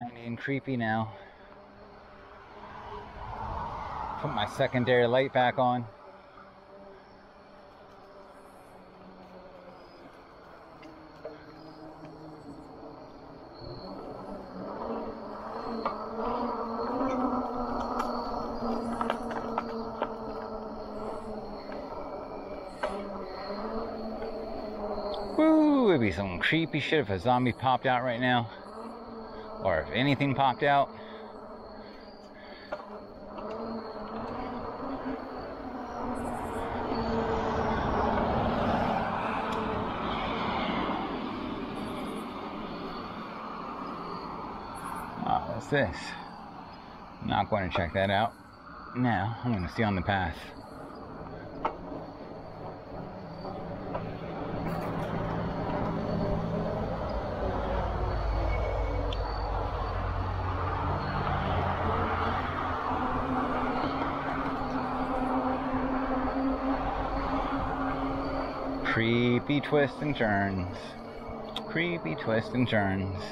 Getting creepy now. Put my secondary light back on. Woo, it'd be some creepy shit if a zombie popped out right now. Or if anything popped out. Oh, what's this? Not going to check that out. Now, I'm going to stay on the path. Creepy twists and turns. Creepy twists and turns.